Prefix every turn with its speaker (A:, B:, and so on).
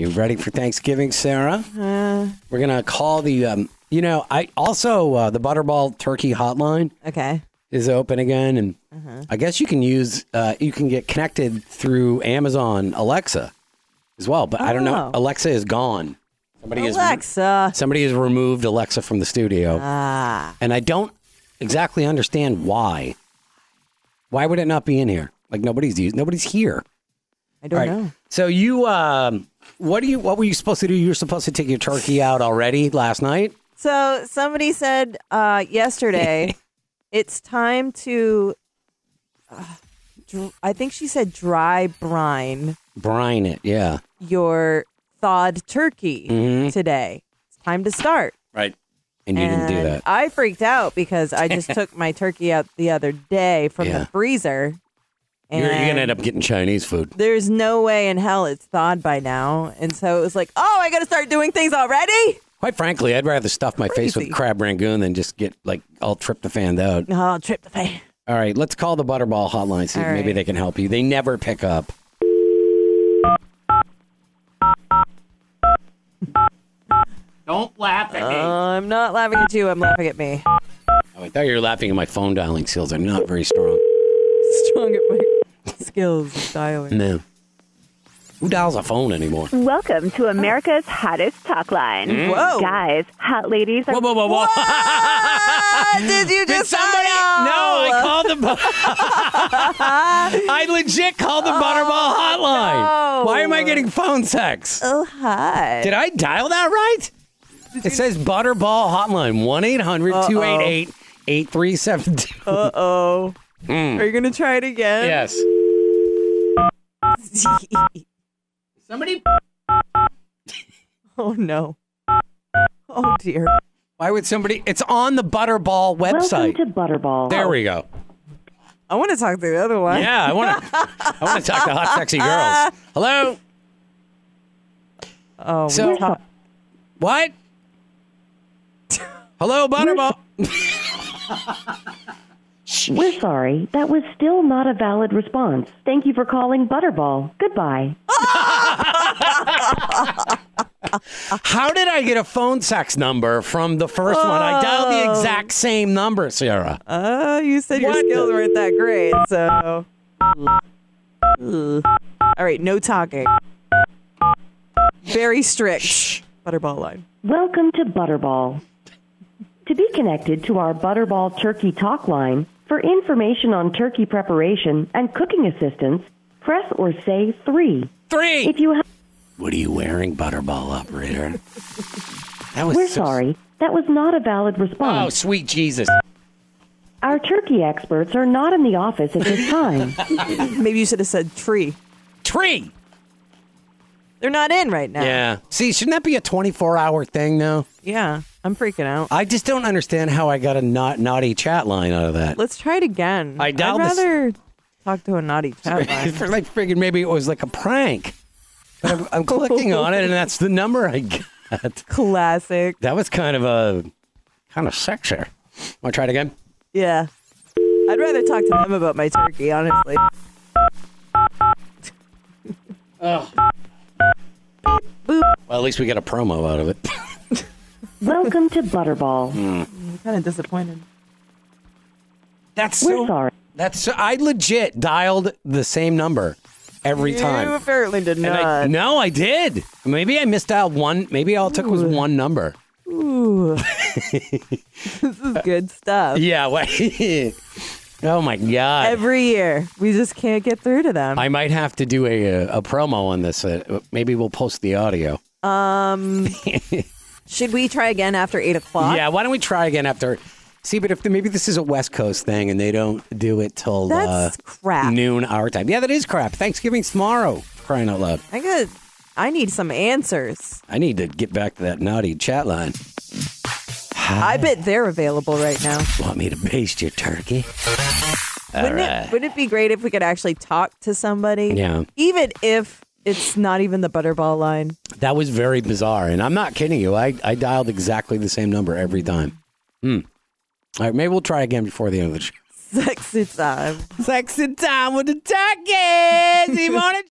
A: You ready for Thanksgiving, Sarah?
B: Uh,
A: We're gonna call the. Um, you know, I also uh, the Butterball Turkey Hotline
B: okay.
A: is open again, and
B: Uh-huh.
A: I guess you can use. Uh, you can get connected through Amazon Alexa as well, but I don't know.
B: Oh.
A: Alexa is gone. Somebody has
B: Alexa.
A: somebody has removed Alexa from the studio,
B: Ah.
A: and I don't exactly understand why. Why would it not be in here? Like nobody's used. Nobody's here.
B: I don't
A: right.
B: know.
A: So you, um, what do you? What were you supposed to do? You were supposed to take your turkey out already last night.
B: So somebody said uh, yesterday, it's time to. Uh, dr- I think she said dry brine
A: Brine it, yeah.
B: your thawed turkey
A: Mhm.
B: today. It's time to start.
A: Right. And you didn't do
B: And
A: that.
B: I freaked out because I just took my turkey out the other day from
A: Yeah.
B: the freezer. And
A: You're, you're gonna end up getting Chinese food.
B: there's no way in hell it's thawed by now. And so it was like, oh, I got to start doing things already?
A: Quite frankly, I'd rather stuff my face with
B: Crazy.
A: crab rangoon than just get like all tryptophaned out.
B: Oh, trip the fan.
A: All right, let's call the Butterball hotline. See if
B: All
A: maybe
B: right.
A: they can help you. They never pick up. Don't laugh at me.
B: Uh, I'm not laughing at you. I'm laughing at me.
A: Oh, I thought you were laughing at my phone dialing skills. I'm not very strong.
B: Strong at my skills of dialing.
A: No. Who dials a phone anymore?
C: Welcome to America's hottest talk line.
B: Whoa.
C: Guys, hot ladies are
A: Whoa, whoa, whoa, whoa.
B: Ah, did you
A: Did
B: just
A: somebody? No, I called the. bu- I legit called the Butterball hotline.
B: no.
A: Why am I getting phone sex?
B: Oh, hi.
A: Did I dial that right? It says Butterball hotline 1 800 288 8372.
B: Uh oh.
A: Mm.
B: Are you going to try it again?
A: Yes. Somebody.
B: oh, no. Oh, dear.
A: Why would somebody? It's on the Butterball website.
C: Welcome to Butterball.
A: there we go.
B: I want to talk to the other one.
A: Yeah, I want to. I want to talk to hot, sexy girls. Hello.
B: Oh,
A: So-
B: talk-
A: What? Hello, Butterball.
C: We're sorry. That was still not a valid response. Thank you for calling Butterball. Goodbye.
A: How did I get a phone sex number from the first one? I dialed the exact same number, Sarah.
B: Uh, you said your skills weren't that great, so. All right, no talking. Very strict. Butterball line.
C: Welcome to Butterball. To be connected to our Butterball Turkey Talk line, for information on turkey preparation and cooking assistance, press or say 3.
A: Three.
C: If you have
A: What are you wearing, Butterball operator? That was
C: We're
A: so-
C: sorry. That was not a valid response.
A: Oh, sweet Jesus.
C: Our turkey experts are not in the office at this time.
B: Maybe you should have said tree.
A: Tree.
B: They're not in right now.
A: Yeah. See, shouldn't that be a 24 hour thing now?
B: Yeah, I'm freaking out.
A: I just don't understand how I got a not naughty chat line out of that.
B: Let's try it again.
A: I dialed
B: I'd
A: this-
B: rather talk to a naughty chat line.
A: For like figured maybe it was like a prank. But I'm, I'm clicking on it and that's the number I got.
B: Classic.
A: That was kind of a kind of sexy. Want to try it again?
B: Yeah. I'd rather talk to them about my turkey, honestly.
A: Well, at least we got a promo out of it.
C: Welcome to Butterball. Hmm.
B: I'm kind of disappointed.
A: That's
C: We're sorry.
A: That's so, I legit dialed the same number every
B: You
A: time.
B: apparently did
A: And I,
B: not.
A: no, I did. Maybe I missed out one. Maybe all it took was one number.
B: Ooh. this is good stuff.
A: Yeah. Wait. Oh my god.
B: Every year, we just can't get through to them.
A: I might have to do a a, promo on this. Uh, maybe we'll post the audio.
B: um, should we try again after eight o'clock?
A: Yeah. Why don't we try again after? See, but if maybe this is a West Coast thing and they don't do it till
B: That's
A: uh,
B: crap.
A: noon our time. Yeah, that is crap. Thanksgiving's tomorrow. Crying out loud.
B: I got. I need some answers.
A: I need to get back to that naughty chat line.
B: I bet they're available right now.
A: Want me to baste your turkey?
B: Wouldn't
A: right.
B: it? Wouldn't it be great if we could actually talk to somebody?
A: Yeah.
B: Even if it's not even the butterball line.
A: That was very bizarre, and I'm not kidding you. I, I dialed exactly the same number every time. Hmm. All right, maybe we'll try again before the end of the show.
B: Sexy time.
A: Sexy time with the turkeys. You want it?